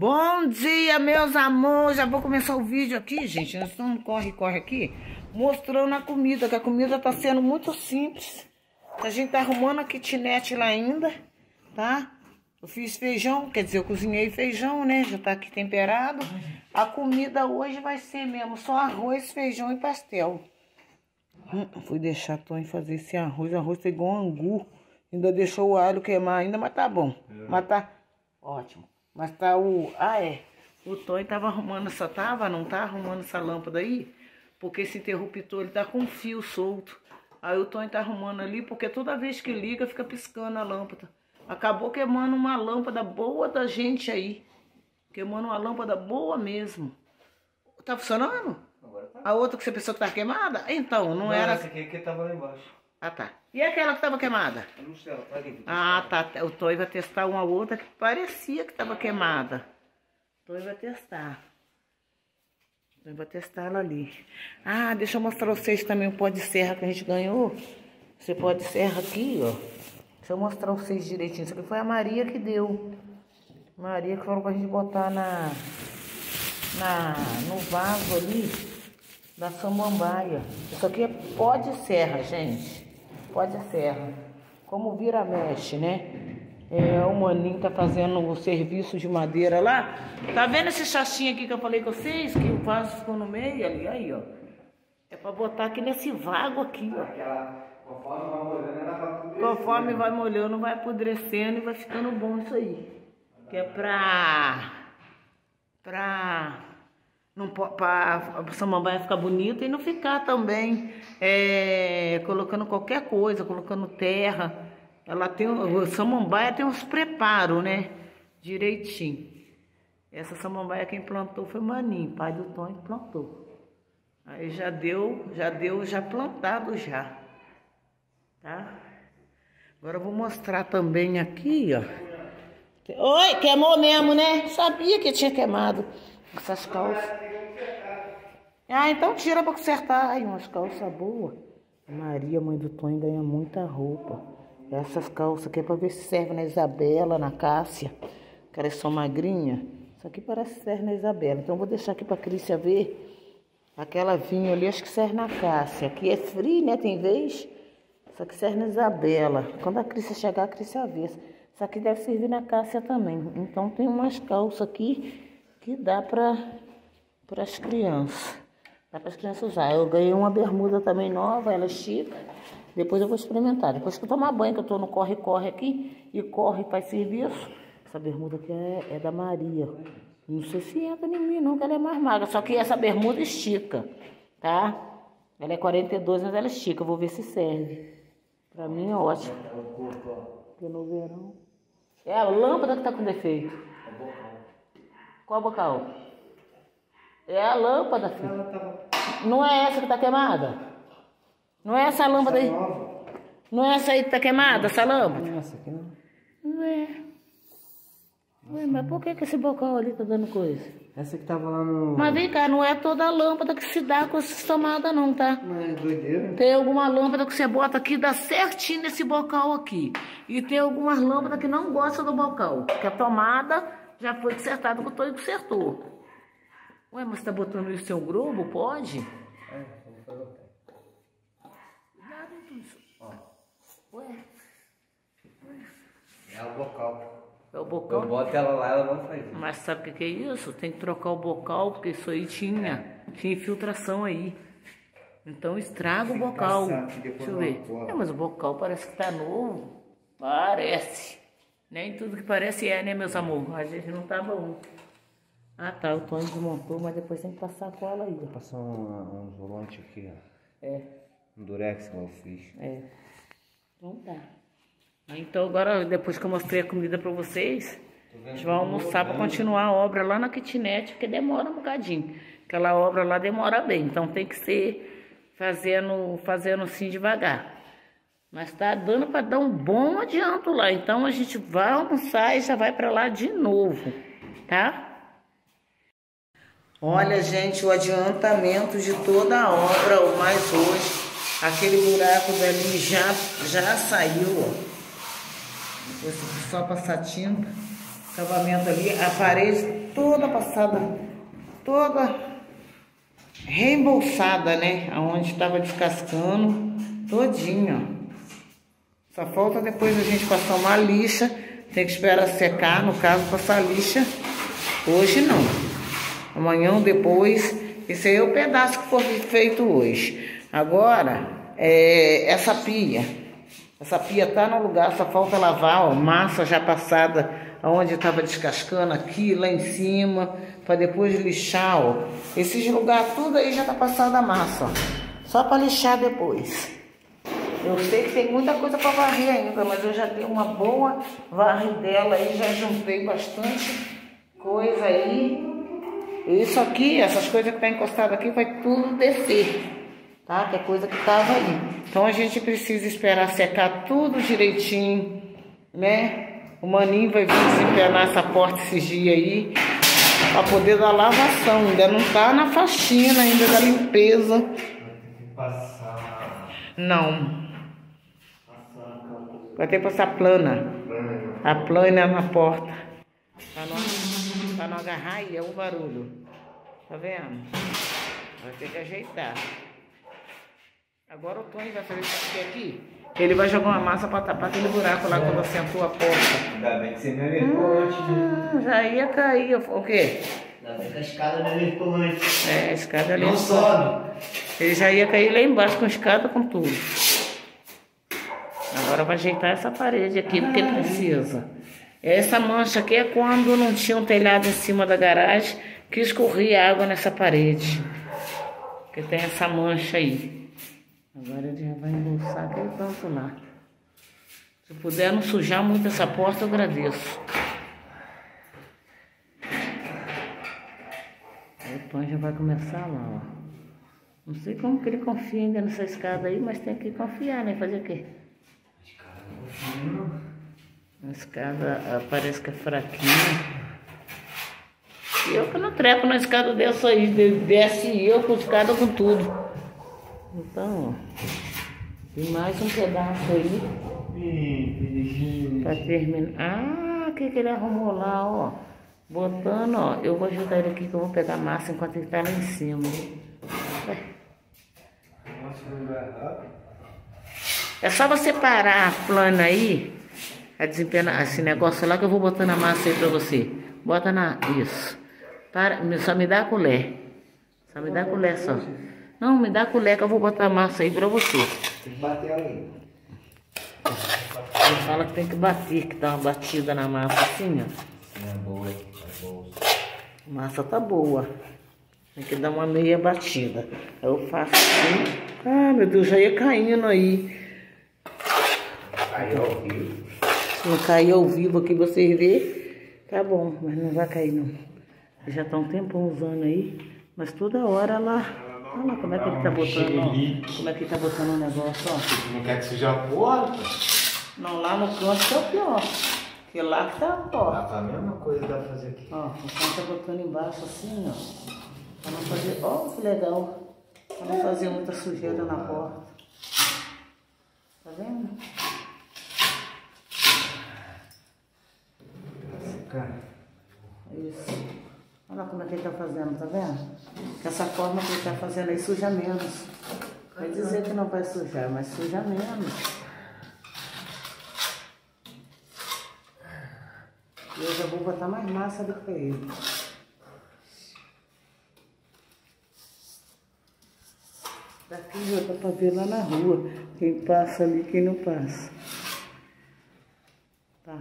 Bom dia, meus amores. Já vou começar o vídeo aqui, gente. Nós estamos corre, corre aqui, mostrando a comida, que a comida tá sendo muito simples. A gente tá arrumando a kitnet lá ainda, tá? Eu fiz feijão, quer dizer, eu cozinhei feijão, né? Já tá aqui temperado. A comida hoje vai ser mesmo só arroz, feijão e pastel. Hum, fui deixar a Tony fazer esse arroz. O arroz tá igual um angu. Ainda deixou o alho queimar ainda, mas tá bom. É. Mas tá ótimo. Mas tá o... Ah, é. O Tony tava arrumando essa... Tava, não tá arrumando essa lâmpada aí? Porque esse interruptor, ele tá com um fio solto. Aí o Tony tá arrumando ali, porque toda vez que liga, fica piscando a lâmpada. Acabou queimando uma lâmpada boa da gente aí. Queimando uma lâmpada boa mesmo. Tá funcionando? Tá. A outra que você pensou que tá queimada? Então, não, não era... essa aqui que tava lá embaixo. Ah, tá. E aquela que estava queimada? Eu não sei, ela tá ali. Ah, tá. O Toy vai testar uma outra que parecia que estava queimada. O Toy vai testar. O Toy vai testar ela ali. Ah, deixa eu mostrar vocês também o pó de serra que a gente ganhou. Esse pó de serra aqui, ó. Deixa eu mostrar vocês direitinho. Isso aqui foi a Maria que deu. Maria que falou pra gente botar na, na, no vaso ali da samambaia. Isso aqui é pó de serra, gente. Pode ser serra. Como vira mexe, né? É, o maninho tá fazendo o serviço de madeira lá. Tá vendo esse chacinho aqui que eu falei com vocês? Que o vaso ficou no meio ali, aí, ó. É pra botar aqui nesse vago aqui, ó. Conforme vai molhando, vai apodrecendo e vai ficando bom isso aí. Que é pra... Pra para a samambaia ficar bonita e não ficar também é, colocando qualquer coisa, colocando terra. Ela tem, a samambaia tem uns preparos, né? Direitinho. Essa samambaia quem plantou foi o Maninho, pai do Tom que plantou. Aí já deu, já deu, já plantado já. Tá? Agora eu vou mostrar também aqui, ó. Oi, queimou mesmo, né? Sabia que tinha queimado essas calças. Ah, então tira pra consertar. Ai, umas calças boas. Maria, mãe do Tony, ganha muita roupa. Essas calças aqui é pra ver se serve na Isabela, na Cássia. Que elas são magrinha. Isso aqui parece serve na Isabela. Então vou deixar aqui pra Crícia ver. Aquela vinha ali, acho que serve na Cássia. Aqui é frio, né? Tem vez. Isso aqui serve na Isabela. Quando a Crícia chegar, a Crícia vê. Isso aqui deve servir na Cássia também. Então tem umas calças aqui que dá para as crianças. Dá para as crianças usar. Eu ganhei uma bermuda também nova, ela é. Depois eu vou experimentar. Depois que eu tomar banho, que eu tô no corre-corre aqui, e corre faz serviço. Essa bermuda aqui é, é da Maria. Não sei se entra em mim não, que ela é mais magra. Só que essa bermuda estica, tá? Ela é 42, mas ela estica. Eu vou ver se serve. Pra mim é ótimo. Porque no verão... É a lâmpada que tá com defeito. Qual bocal? É a lâmpada, filho. Não é essa que tá queimada? Não é essa lâmpada aí? Não é essa aí que tá queimada, essa lâmpada? Não é essa aqui não. Não é. Ué, mas por que, que esse bocal ali tá dando coisa? Essa que tava lá no. Mas vem cá, não é toda a lâmpada que se dá com essa tomada, não, tá? Mas é doideira. Tem alguma lâmpada que você bota aqui, dá certinho nesse bocal aqui. E tem algumas lâmpadas que não gostam do bocal. Que a tomada já foi consertado, botou e consertou. Ué, mas você tá botando isso em seu globo? Pode? É, vou fazer o Cuidado, Ó. Ué. É o bocal. É o bocal? Eu boto ela lá, ela não faz isso. Mas sabe o que, que é isso? Tem que trocar o bocal, porque isso aí tinha, tinha infiltração aí. Então estraga o bocal. Deixa eu ver. É, mas o bocal parece que tá novo. Parece. Nem tudo que parece é, né, meus amores? A gente não tá bom. Ah, tá. O Tony desmontou, mas depois tem que passar a cola aí. Vou passar um, um isolante aqui, ó. É. Um durex que eu fiz. É. Então tá. Então agora, depois que eu mostrei a comida pra vocês, a gente vai almoçar pra continuar a obra lá na kitnet, porque demora um bocadinho. Aquela obra lá demora bem, então tem que ser fazendo, fazendo assim devagar. Mas tá dando para dar um bom adianto lá. Então a gente vai almoçar e já vai para lá de novo, tá? Olha, gente, o adiantamento de toda a obra, o mais hoje. Aquele buraco dali já, já saiu, ó. Depois só passar tinta. Acabamento ali, a parede toda passada, toda reembolsada, né? Aonde estava descascando, todinha. Só falta depois a gente passar uma lixa, tem que esperar secar, no caso, passar lixa. Hoje não. Amanhã ou depois, esse aí é o pedaço que foi feito hoje. Agora, é, essa pia, essa pia tá no lugar, só falta lavar, ó, massa já passada, aonde estava descascando, aqui, lá em cima, para depois lixar, ó. Esses lugares tudo aí já tá passada a massa, ó. Só para lixar depois. Eu sei que tem muita coisa para varrer ainda, mas eu já dei uma boa varridela aí, já juntei bastante coisa aí. Isso aqui, essas coisas que tá encostado aqui, vai tudo descer tá? Que é coisa que tava aí. Então a gente precisa esperar secar tudo direitinho, né? O maninho vai vir desempenar essa porta esses dias aí, para poder dar lavação. Ainda não tá na faxina ainda da limpeza. Vai ter que passar. Não. Vai ter que passar plana. A plana na porta. Pra não, pra não agarrar aí, é o barulho. Tá vendo? Vai ter que ajeitar. Agora o Tony vai fazer isso aqui, aqui. Ele vai jogar uma massa para tapar aquele buraco lá quando assentou a porta. Ainda bem que você me alertou antes. Já ia cair. O quê? Ainda bem que a escada me alertou antes. É, a escada ali. Não sobe. Ele já ia cair lá embaixo com escada, com tudo. Agora vai ajeitar essa parede aqui, porque precisa. Essa mancha aqui é quando não tinha um telhado em cima da garagem que escorria água nessa parede. Porque tem essa mancha aí. Agora ele já vai embolsar aquele tanto lá. Se puder não sujar muito essa porta, eu agradeço. Aí o pão já vai começar lá, ó. Não sei como que ele confia ainda nessa escada aí, mas tem que confiar, né? Fazer o quê? A escada ah, parece que é fraquinha. Eu que não trepo na escada dessa aí, desce eu com escada com tudo. Então, tem mais um pedaço aí. Pra terminar. Ah, o que, que ele arrumou lá, ó. Botando, ó. Eu vou ajudar ele aqui que eu vou pegar massa enquanto ele tá lá em cima. É só você parar a plana aí, a desempenar esse negócio lá que eu vou botando a massa aí pra você. Bota na. Isso. Para, só me dá a colher. Só me dá a colher só. Não, me dá a colher que eu vou botar a massa aí pra você. Tem que bater ali. Ele fala que tem que bater, que dá uma batida na massa assim, ó. É boa, é boa. A massa tá boa. Tem que dar uma meia batida. Eu faço assim. Ah, meu Deus, já ia caindo aí. Vivo. Se não cair ao vivo aqui vocês verem, tá bom, mas não vai cair não. Já tá um tempão usando aí, mas toda hora ela Olha como é que ele tá botando, ó. Como é que ele tá botando o negócio, ó. Não quer que suja a porta? Não, lá no canto tá o pior. Porque lá que tá a porta. Lá tá a mesma coisa que dá pra fazer aqui. Ó, o canto tá botando embaixo assim, ó. Pra não fazer. Ó, que legal. Pra não fazer muita sujeira na porta. Tá vendo? Cara. Isso. Olha como é que ele está fazendo, tá vendo? Essa forma que ele está fazendo aí suja menos. Vai dizer que não vai sujar, mas suja menos. E eu vou botar mais massa do que ele. Daqui já dá pra ver lá na rua. Quem passa ali, quem não passa. Tá.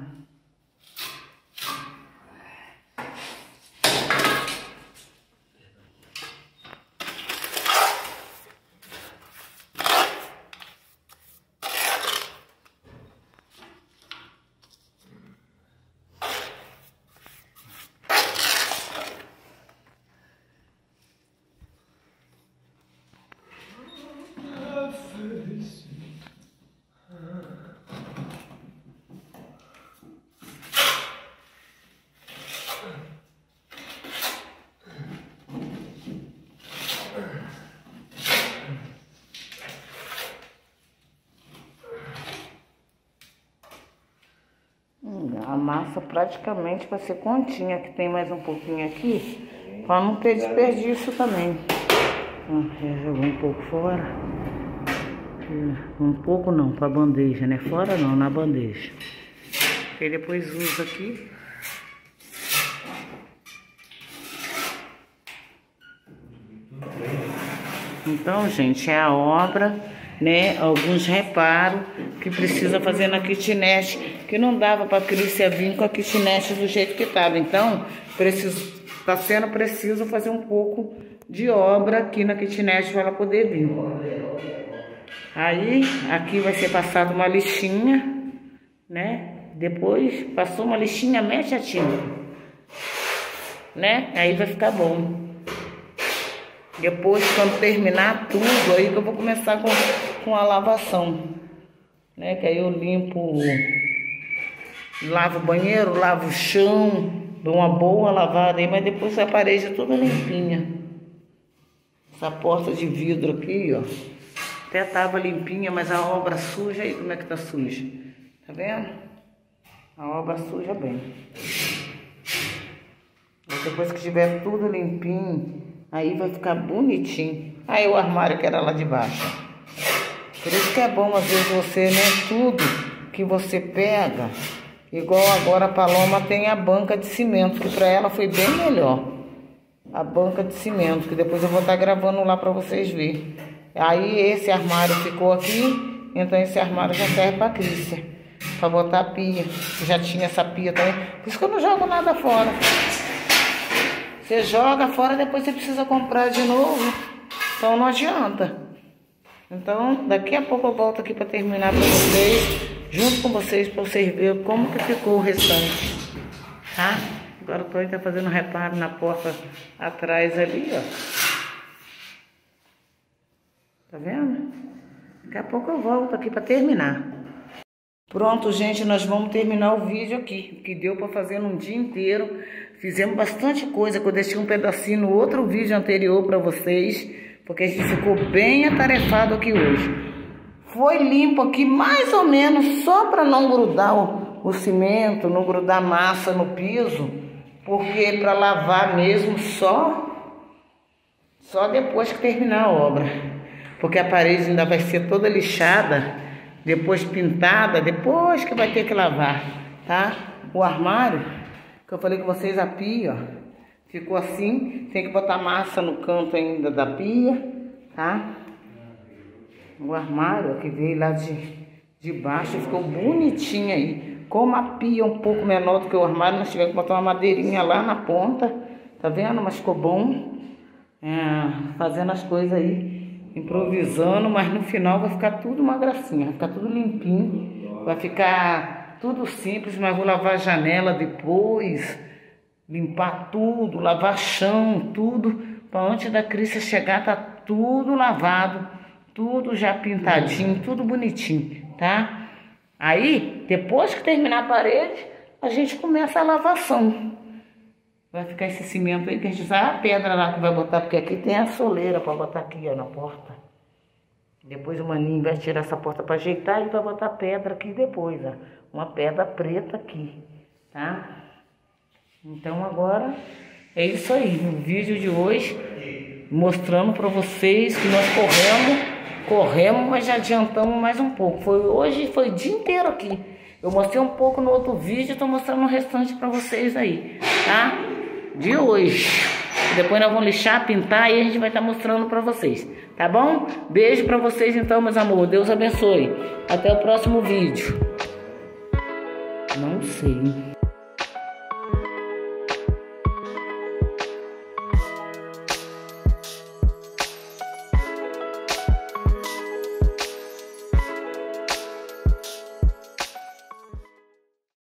A massa praticamente vai ser continha, que tem mais um pouquinho aqui, para não ter desperdício também. Ah, é, Jogou um pouco fora. É, um pouco não, para bandeja, né? Fora não, na bandeja. E depois usa aqui. Então, gente, é a obra né? Alguns reparos que precisa fazer na kitnet, que não dava para a Crícia vir com a kitnet do jeito que estava. Então, preciso, tá sendo preciso fazer um pouco de obra aqui na kitnet para ela poder vir. Aí, aqui vai ser passada uma lixinha, né? Depois, passou uma lixinha, mexe a tinta, né? Aí vai ficar bom. Depois, quando terminar tudo, aí que eu vou começar com, com a lavação. Né? Que aí eu limpo, lavo o banheiro, lavo o chão, dou uma boa lavada aí, mas depois a parede é toda limpinha. Essa porta de vidro aqui, ó. Até tava limpinha, mas a obra suja aí, como é que tá suja? Tá vendo? A obra suja bem. Depois que tiver tudo limpinho, Aí vai ficar bonitinho. Aí o armário que era lá de baixo. Por isso que é bom, às vezes, você, né? Tudo que você pega. Igual agora a Paloma tem a banca de cimento, que para ela foi bem melhor. A banca de cimento, que depois eu vou estar tá gravando lá para vocês verem. Aí esse armário ficou aqui, então esse armário já serve para Crícia. Para botar a pia. Já tinha essa pia também. Por isso que eu não jogo nada fora. Você joga fora, depois você precisa comprar de novo. Então não adianta. Então, daqui a pouco eu volto aqui para terminar para vocês, junto com vocês, para vocês verem como que ficou o restante. Tá? Agora o Tony tá fazendo reparo na porta atrás ali, ó. Tá vendo? Daqui a pouco eu volto aqui para terminar. Pronto, gente, nós vamos terminar o vídeo aqui, que deu para fazer num dia inteiro. Fizemos bastante coisa, que eu deixei um pedacinho no outro vídeo anterior para vocês, porque a gente ficou bem atarefado aqui hoje. Foi limpo aqui mais ou menos só para não grudar o, o cimento, não grudar massa no piso, porque para lavar mesmo só só depois que terminar a obra. Porque a parede ainda vai ser toda lixada, depois pintada, depois que vai ter que lavar, tá? O armário que eu falei com vocês, a pia, ó, ficou assim. Tem que botar massa no canto ainda da pia, tá? O armário que veio lá de, de baixo ficou bonitinho aí. Como a pia é um pouco menor do que o armário, nós tivemos que botar uma madeirinha lá na ponta. Tá vendo? Mas ficou bom. É, fazendo as coisas aí, improvisando, mas no final vai ficar tudo uma gracinha, vai ficar tudo limpinho, vai ficar tudo simples, mas vou lavar a janela depois, limpar tudo, lavar chão, tudo, para antes da Crícia chegar tá tudo lavado, tudo já pintadinho, tudo bonitinho, tá? Aí, depois que terminar a parede, a gente começa a lavação. Vai ficar esse cimento aí que a gente sabe a pedra lá que vai botar, porque aqui tem a soleira para botar aqui, ó, na porta. Depois o maninho vai tirar essa porta para ajeitar e vai botar pedra aqui depois, ó uma pedra preta aqui, tá? Então agora é isso aí, o vídeo de hoje mostrando para vocês que nós corremos, corremos, mas já adiantamos mais um pouco. Foi hoje, foi o dia inteiro aqui. Eu mostrei um pouco no outro vídeo, estou mostrando o restante para vocês aí, tá? De hoje. Depois nós vamos lixar, pintar e a gente vai estar tá mostrando para vocês, tá bom? Beijo para vocês então, meus amores. Deus abençoe. Até o próximo vídeo. Não sei.